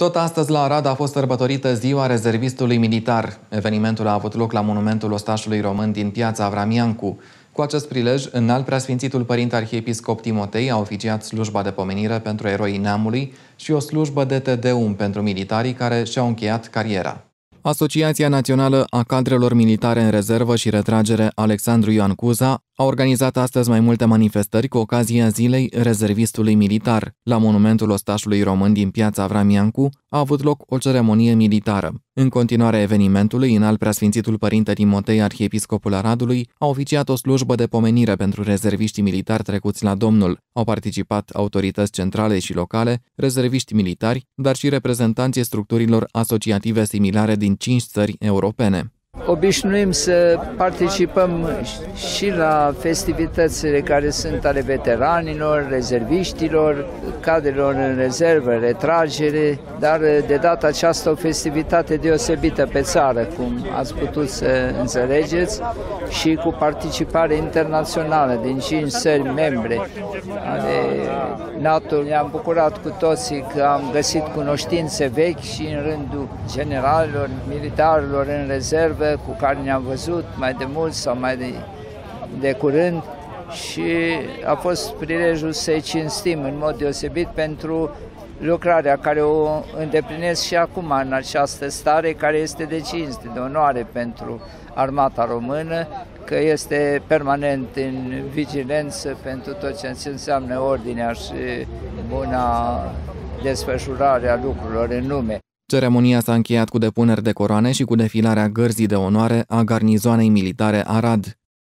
Tot astăzi la Arad a fost sărbătorită ziua rezervistului militar. Evenimentul a avut loc la monumentul ostașului român din piața Avramiancu. Cu acest prilej, înalt preasfințitul părinte arhiepiscop Timotei a oficiat slujba de pomenire pentru eroii neamului și o slujbă de tedeum pentru militarii care și-au încheiat cariera. Asociația Națională a Cadrelor Militare în Rezervă și Retragere Alexandru Ioan Cuza a organizat astăzi mai multe manifestări cu ocazia zilei rezervistului militar. La monumentul ostașului român din piața Avramiancu a avut loc o ceremonie militară. În continuarea evenimentului, în al preasfințitul părinte Timotei, arhiepiscopul Aradului, a oficiat o slujbă de pomenire pentru rezerviștii militari trecuți la Domnul. Au participat autorități centrale și locale, rezerviști militari, dar și reprezentanții structurilor asociative similare din cinci țări europene. Obișnuim să participăm și la festivitățile care sunt ale veteranilor, rezerviștilor, cadrelor în rezervă, retragere, dar de data aceasta o festivitate deosebită pe țară, cum ați putut să înțelegeți, și cu participare internațională din cinci țări membre ale NATO. Ne-am bucurat cu toții că am găsit cunoștințe vechi și în rândul generalilor, militarilor în rezervă, cu care ne-am văzut mai de mult sau mai de, de curând și a fost prilejul să-i cinstim în mod deosebit pentru lucrarea care o îndeplinesc și acum în această stare care este de cinste, de onoare pentru armata română, că este permanent în vigilență pentru tot ce înseamnă ordinea și buna desfășurare a lucrurilor în lume. Ceremonia s-a încheiat cu depuneri de coroane și cu defilarea gărzii de onoare a garnizoanei militare Arad.